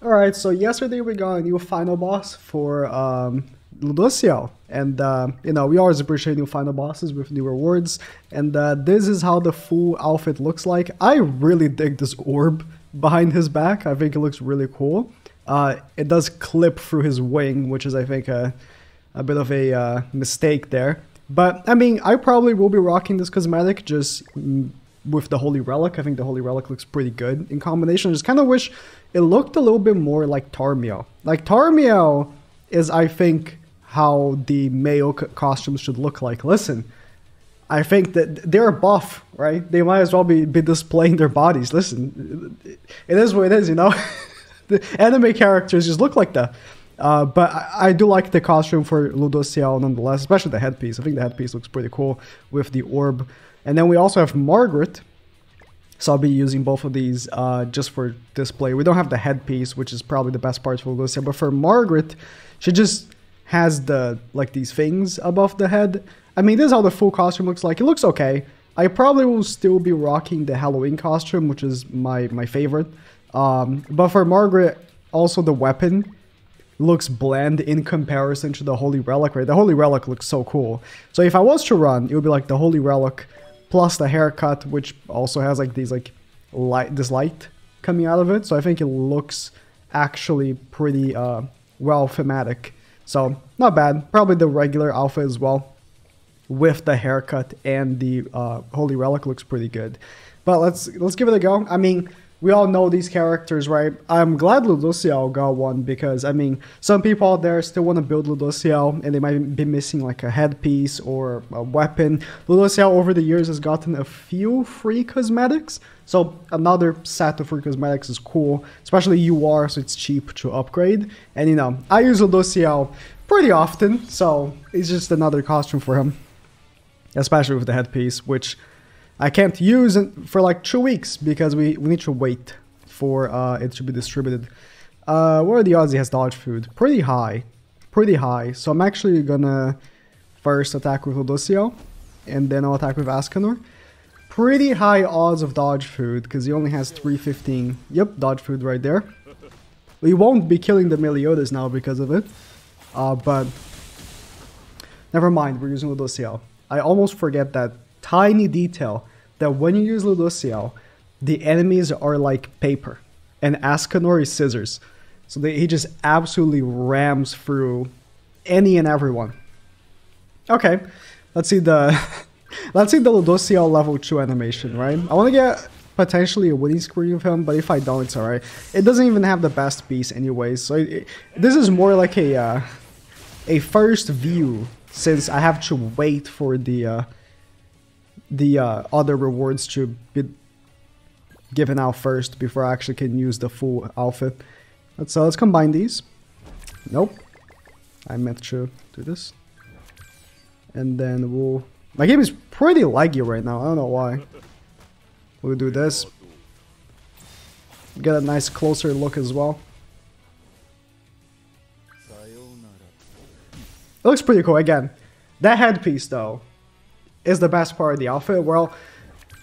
Alright, so yesterday we got a new final boss for um. And, uh, you know, we always appreciate new final bosses with new rewards. And uh, this is how the full outfit looks like. I really dig this orb behind his back. I think it looks really cool. Uh, it does clip through his wing, which is, I think, a, a bit of a uh, mistake there. But, I mean, I probably will be rocking this cosmetic just with the Holy Relic. I think the Holy Relic looks pretty good in combination. I just kind of wish it looked a little bit more like Tarmiel. Like Tarmiel is, I think, how the male costumes should look like. Listen, I think that they're buff, right? They might as well be, be displaying their bodies. Listen, it is what it is, you know? the anime characters just look like that. Uh, but I, I, do like the costume for Ludociel nonetheless, especially the headpiece. I think the headpiece looks pretty cool with the orb. And then we also have Margaret, so I'll be using both of these uh, just for display. We don't have the headpiece, which is probably the best part for Lucia, but for Margaret, she just has the like these things above the head. I mean, this is how the full costume looks like. It looks okay. I probably will still be rocking the Halloween costume, which is my my favorite. Um, but for Margaret, also the weapon looks bland in comparison to the Holy Relic, right? The Holy Relic looks so cool. So if I was to run, it would be like the Holy Relic plus the haircut, which also has like these like light, this light coming out of it. So I think it looks actually pretty uh, well thematic. So not bad. Probably the regular alpha as well with the haircut and the uh, holy relic looks pretty good. But let's let's give it a go. I mean, we all know these characters, right? I'm glad Ludociel got one because, I mean, some people out there still want to build Ludociel and they might be missing like a headpiece or a weapon. Ludociel over the years has gotten a few free cosmetics, so another set of free cosmetics is cool, especially UR, so it's cheap to upgrade. And you know, I use Ludociel pretty often, so it's just another costume for him, especially with the headpiece, which I can't use it for like two weeks because we, we need to wait for uh, it to be distributed. Uh, what are the odds he has dodge food? Pretty high. Pretty high. So I'm actually gonna first attack with Ludociel and then I'll attack with Escanor. Pretty high odds of dodge food because he only has 315. Yep, dodge food right there. We won't be killing the Meliodas now because of it. Uh, but never mind, we're using Ludociel. I almost forget that tiny detail that when you use Ludociel, the enemies are like paper and Escanor is scissors. So they, he just absolutely rams through any and everyone. Okay, let's see the let's see the Ludociel level 2 animation, right? I want to get potentially a winning screen of him, but if I don't, it's alright. It doesn't even have the best piece anyways, so it, it, this is more like a uh, a first view since I have to wait for the uh, the uh, other rewards to be given out first before I actually can use the full outfit. Let's uh, let's combine these. Nope. I meant to do this. And then we'll... My game is pretty laggy right now. I don't know why. We'll do this. Get a nice closer look as well. It looks pretty cool. Again, that headpiece though is the best part of the outfit. Well,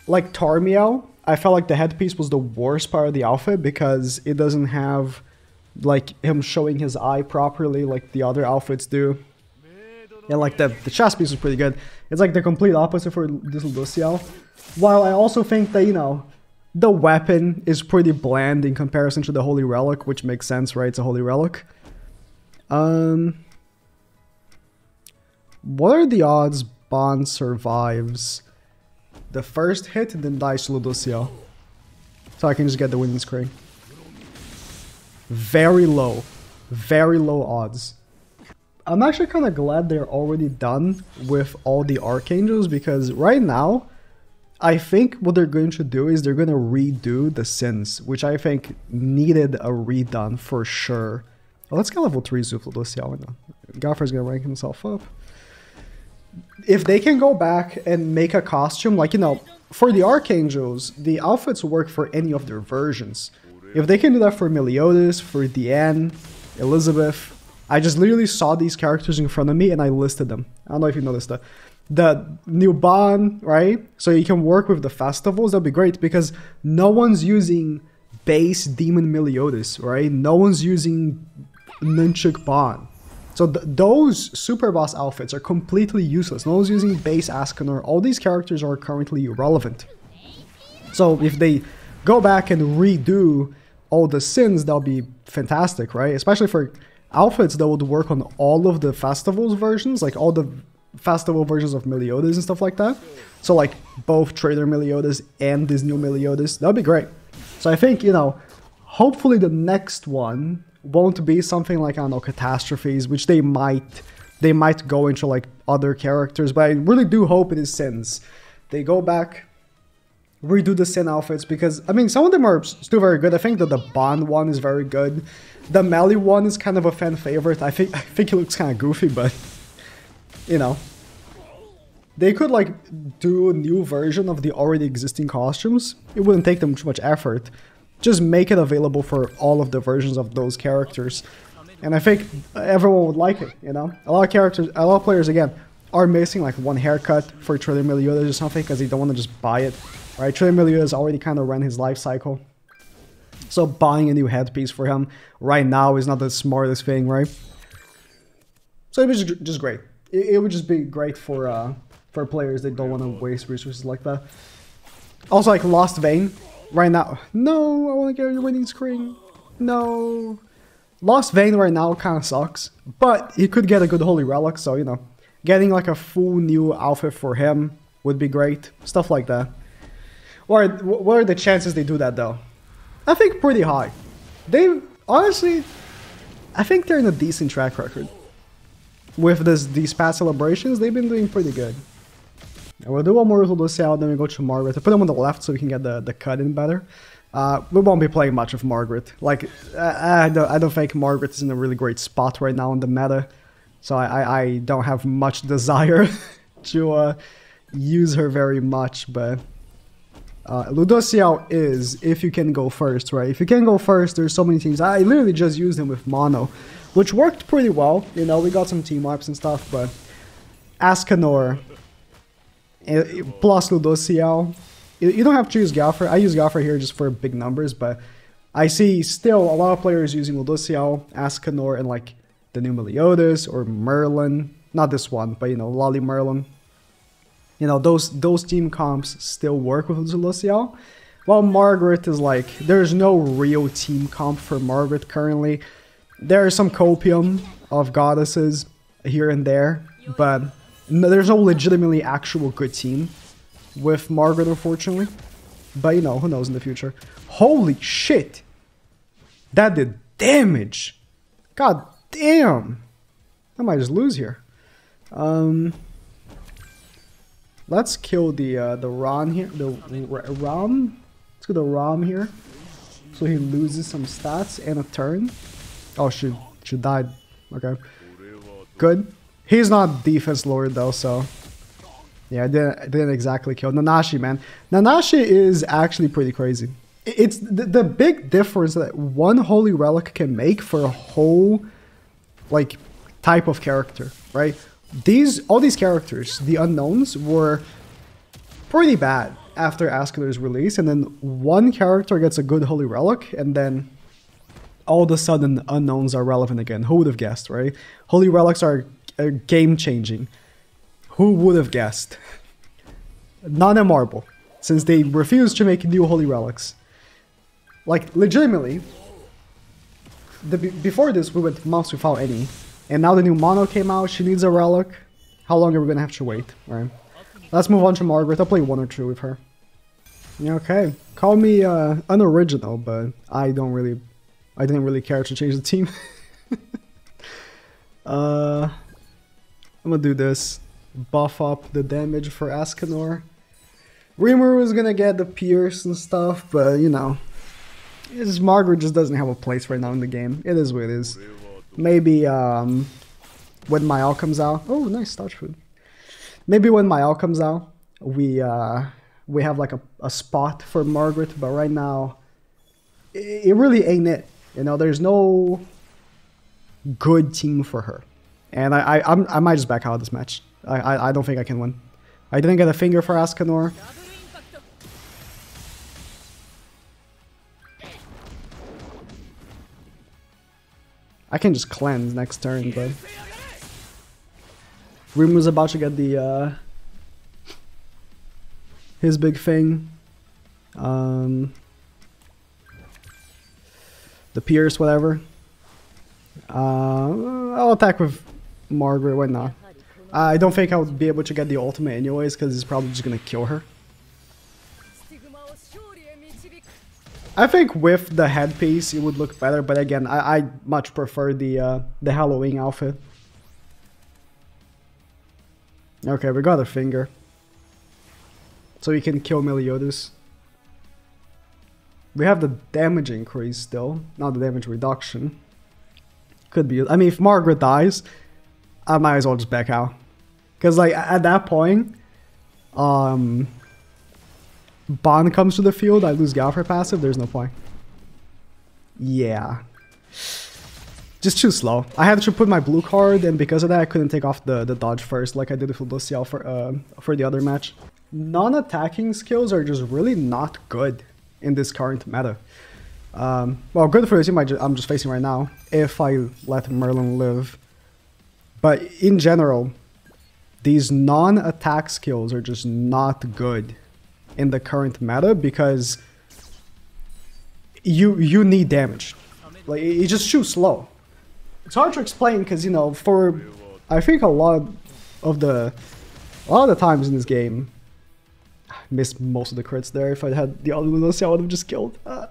like Tarmiel, I felt like the headpiece was the worst part of the outfit because it doesn't have like him showing his eye properly like the other outfits do. And like the, the chest piece was pretty good. It's like the complete opposite for this Luciel. While I also think that, you know, the weapon is pretty bland in comparison to the Holy Relic, which makes sense, right? It's a Holy Relic. Um, what are the odds Bond survives the first hit and then dies to Ludociel. So I can just get the winning screen. Very low. Very low odds. I'm actually kind of glad they're already done with all the Archangels because right now, I think what they're going to do is they're going to redo the Sins, which I think needed a redone for sure. Well, let's get level 3 Zuf Ludociel. Gaffer's going to rank himself up if they can go back and make a costume, like, you know, for the Archangels, the outfits work for any of their versions. If they can do that for Meliodas, for Diane, Elizabeth, I just literally saw these characters in front of me and I listed them. I don't know if you noticed that. The new Ban, right? So you can work with the festivals, that'd be great because no one's using base Demon Meliodas, right? No one's using Nunchuk Ban. So th those super boss outfits are completely useless. No one's using base Escanor. All these characters are currently irrelevant. So if they go back and redo all the sins, that'll be fantastic, right? Especially for outfits that would work on all of the festivals versions, like all the festival versions of Meliodas and stuff like that. So like both Trader Meliodas and this new Meliodas, that'd be great. So I think, you know, hopefully the next one won't be something like, I don't know, catastrophes, which they might they might go into like other characters, but I really do hope it is Sins. They go back, redo the Sin outfits, because, I mean, some of them are still very good. I think that the Bond one is very good. The Melly one is kind of a fan favorite. I think I think it looks kind of goofy, but, you know. They could, like, do a new version of the already existing costumes. It wouldn't take them too much effort just make it available for all of the versions of those characters. And I think everyone would like it, you know? A lot of characters, a lot of players, again, are missing like one haircut for Trillion Meliodas or something because they don't want to just buy it, right? Trillion Meliodas already kind of ran his life cycle. So buying a new headpiece for him right now is not the smartest thing, right? So it was just great. It, it would just be great for uh, for players that don't want to waste resources like that. Also, like Lostvayne, right now. No, I want to get your winning screen. No. Lostvayne right now kind of sucks, but he could get a good Holy Relic, so, you know, getting like a full new outfit for him would be great. Stuff like that. What are, what are the chances they do that, though? I think pretty high. They, honestly, I think they're in a decent track record. With this, these past celebrations, they've been doing pretty good. We'll do one more with Lucial, then we go to Margaret. I put them on the left so we can get the, the cut in better. Uh, we won't be playing much of Margaret. Like, I, I, don't, I don't think Margaret is in a really great spot right now in the meta. So I, I, I don't have much desire to uh, use her very much, but... Uh, is, if you can go first, right? If you can go first, there's so many teams. I literally just used him with Mono, which worked pretty well. You know, we got some team wipes and stuff, but... Escanor Eh, plus Ludociel. You don't have to use Galfer. I use Galfer here just for big numbers, but I see still a lot of players using Ludociel, Escanor, and like the new Meliodas or Merlin. Not this one, but you know, Lolly Merlin. You know, those those team comps still work with Ludociel. While Margaret is like, there's no real team comp for Margaret currently. There is some copium of goddesses here and there, but no, there's no legitimately actual good team with Margaret, unfortunately. But, you know, who knows in the future. Holy shit! That did damage! God damn! I might just lose here. Um, let's kill the uh, the Ron here. The Ram. Let's go the Ram here. So he loses some stats and a turn. Oh, she she died. Okay, good. He's not defense lord though, so yeah, I didn't, I didn't exactly kill Nanashi, man. Nanashi is actually pretty crazy. It's the, the big difference that one holy relic can make for a whole like type of character, right? These all these characters, the unknowns, were pretty bad after Escanor's release, and then one character gets a good holy relic, and then all of a sudden unknowns are relevant again. Who would have guessed, right? Holy relics are uh, game changing. Who would have guessed? Netmarble, since they refused to make new holy relics. Like, legitimately, the, before this we went months without any, and now the new mono came out, she needs a relic. How long are we gonna have to wait, right? Let's move on to Margaret, I'll play one or two with her. Okay, call me uh, unoriginal, but I don't really, I didn't really care to change the team. uh... I'm gonna do this. Buff up the damage for Escanor. Reamer was gonna get the Pierce and stuff, but you know. His Margaret just doesn't have a place right now in the game. It is what it is. Maybe um, when Mael comes out. Oh, nice starch food. Maybe when Mael comes out, we uh, we have like a, a spot for Margaret, but right now, it, it really ain't it. You know, there's no good team for her. And I, I, I'm, i might just back out of this match. I, I, I don't think I can win. I didn't get a finger for Escanor. I can just cleanse next turn, but... Rimu's about to get the, uh... His big thing. Um... The Pierce, whatever. Uh, I'll attack with Margaret, why not? I don't think I'll be able to get the ultimate anyways, because he's probably just gonna kill her. I think with the headpiece it would look better, but again, I, I much prefer the uh, the Halloween outfit. Okay, we got a finger. So we can kill Meliodas. We have the damage increase still, not the damage reduction. Could be. I mean, if Margaret dies, I might as well just back out. Because, like, at that point, um, Bond comes to the field, I lose Galfred passive, there's no point. Yeah. Just too slow. I had to put my blue card, and because of that, I couldn't take off the, the dodge first, like I did with Luciel for, uh, for the other match. Non-attacking skills are just really not good in this current meta. Um, well, good for the team I am just facing right now, if I let Merlin live. But in general, these non-attack skills are just not good in the current meta because you you need damage. Like it just too slow. It's hard to explain because you know for I think a lot of the a lot of the times in this game, I missed most of the crits there. If I had the other Lucy, I would have just killed. Uh,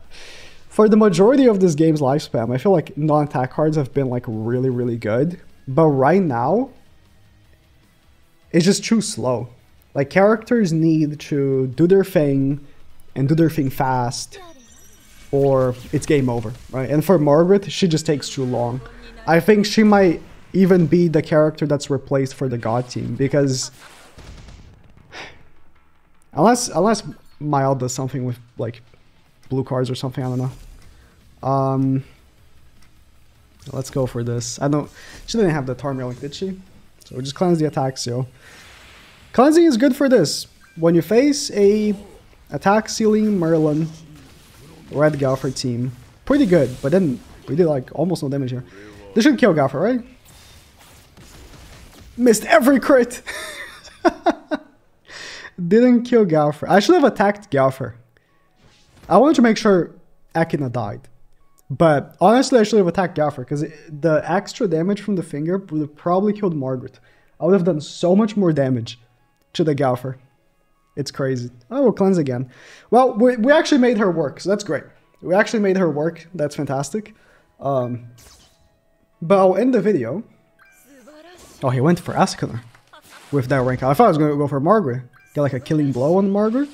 for the majority of this game's lifespan, I feel like non-attack cards have been like really, really good. But right now, it's just too slow. Like characters need to do their thing and do their thing fast or it's game over, right? And for Margaret, she just takes too long. I think she might even be the character that's replaced for the God team because unless unless Mild does something with like blue cards or something. I don't know. Um, let's go for this. I don't. She didn't have the Tarmiel, did she? So we just cleanse the seal. Cleansing is good for this. When you face a attack ceiling Merlin Red Galfred team, pretty good. But then we did like almost no damage here. This should kill Galfred, right? Missed every crit. Didn't kill Galfred. I should have attacked Galfred. I wanted to make sure Ekina died. But honestly, I should have attacked Galfred because the extra damage from the finger would have probably killed Margaret. I would have done so much more damage to the Galfred. It's crazy. Oh, we'll cleanse again. Well, we, we actually made her work, so that's great. We actually made her work. That's fantastic. Um, but I'll end the video. Oh, he went for Escanor with that rank. I thought I was going to go for Margaret. Get like a killing blow on Margaret.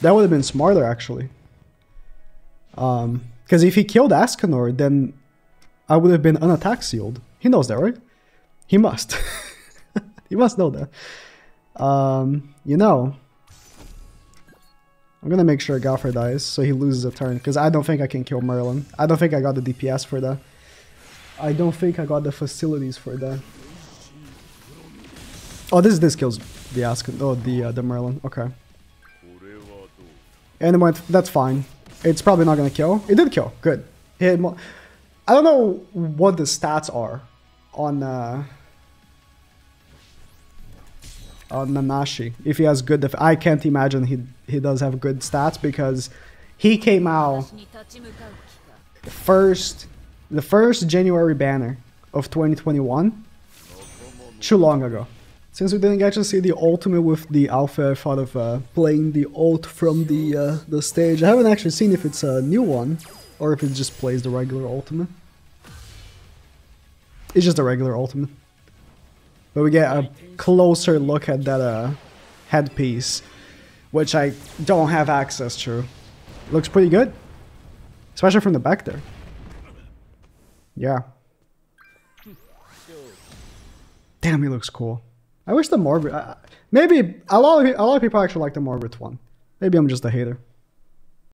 That would have been smarter, actually. Um, because if he killed Escanor, then I would have been unattack sealed. He knows that, right? He must. he must know that. Um, you know, I'm gonna make sure Galfred dies so he loses a turn because I don't think I can kill Merlin. I don't think I got the DPS for that. I don't think I got the facilities for that. Oh, this this kills the Askin. Oh, the uh, the Merlin. Okay. And went, that's fine. It's probably not gonna kill. It did kill. Good. Hit I don't know what the stats are on uh, on Nanashi. If he has good, I can't imagine he he does have good stats because he came out first, the first January banner of 2021, too long ago. Since we didn't get to see the ultimate with the alpha, I thought of uh, playing the ult from the uh, the stage. I haven't actually seen if it's a new one or if it just plays the regular ultimate. It's just a regular ultimate. But we get a closer look at that uh, headpiece, which I don't have access to. Looks pretty good, especially from the back there. Yeah. Damn, he looks cool. I wish the Morbid... Uh, maybe a lot, of, a lot of people actually like the Morbid one. Maybe I'm just a hater.